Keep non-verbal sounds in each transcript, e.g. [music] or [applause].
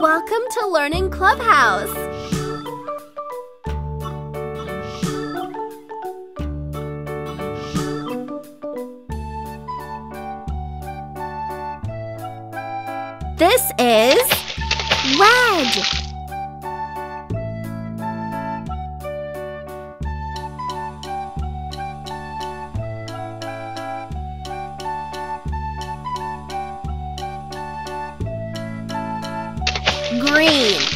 Welcome to Learning Clubhouse. This is red. Green.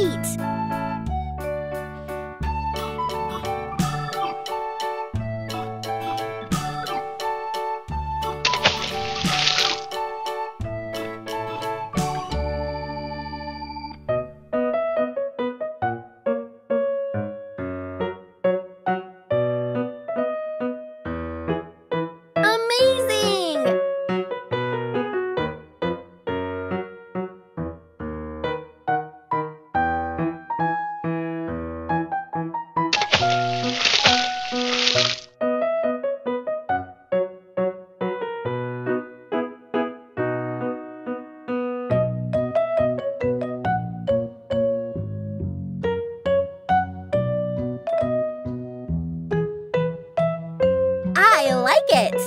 Great!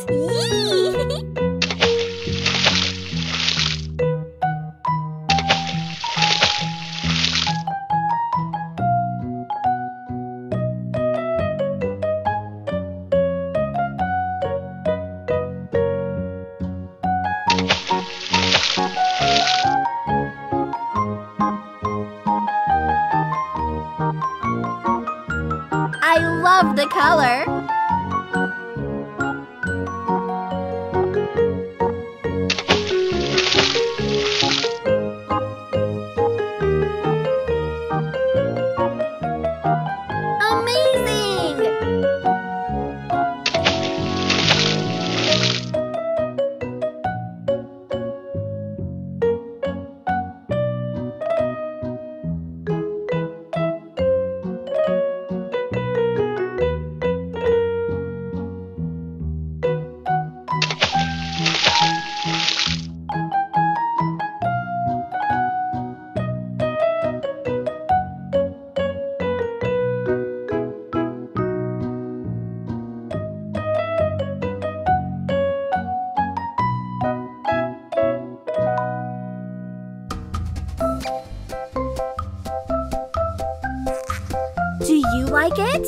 [laughs] love the color. Like it?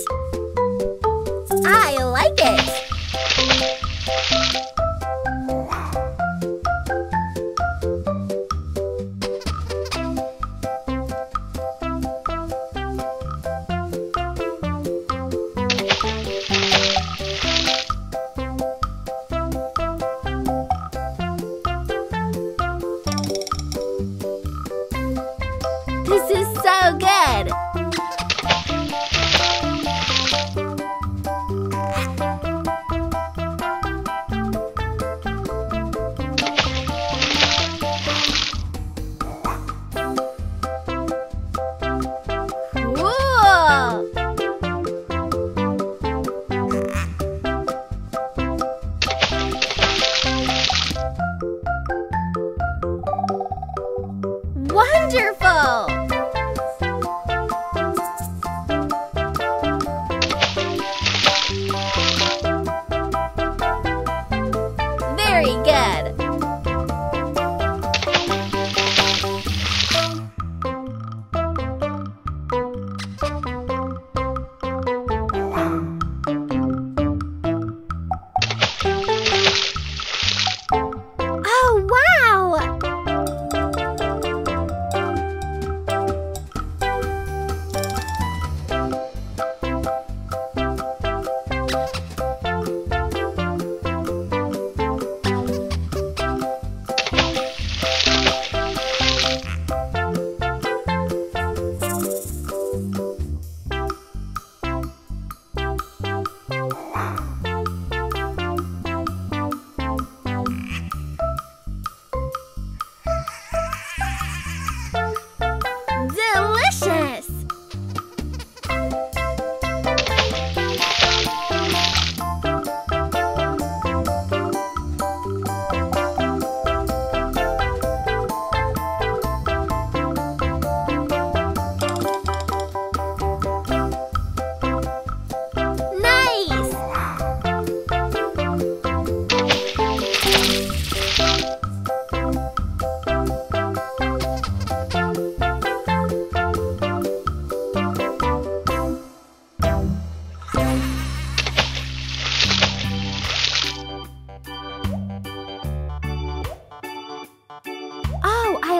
I like it. This is so good! Very good.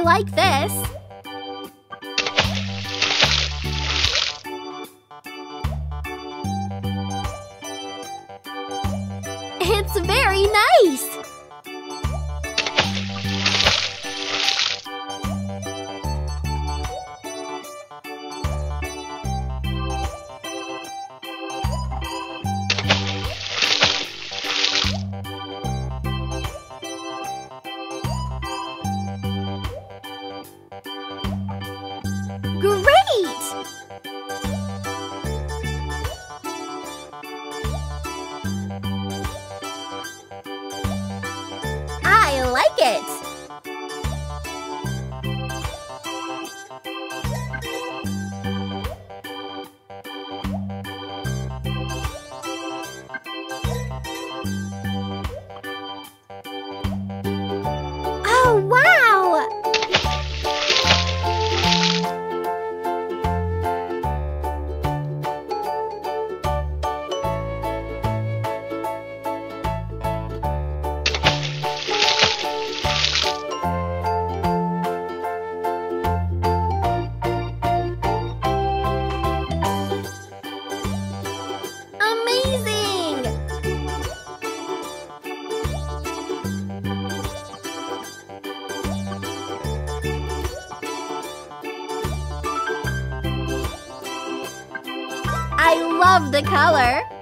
like this. It's very nice! tickets! I love the color.